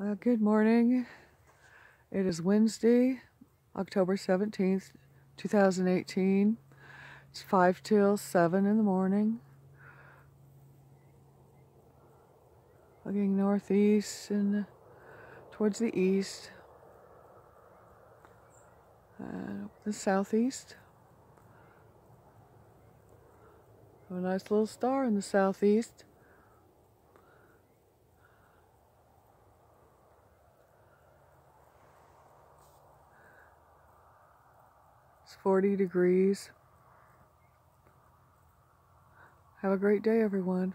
Uh, good morning. It is Wednesday, October 17th, 2018. It's 5 till 7 in the morning. Looking northeast and towards the east. Uh, the southeast. A nice little star in the southeast. It's 40 degrees. Have a great day, everyone.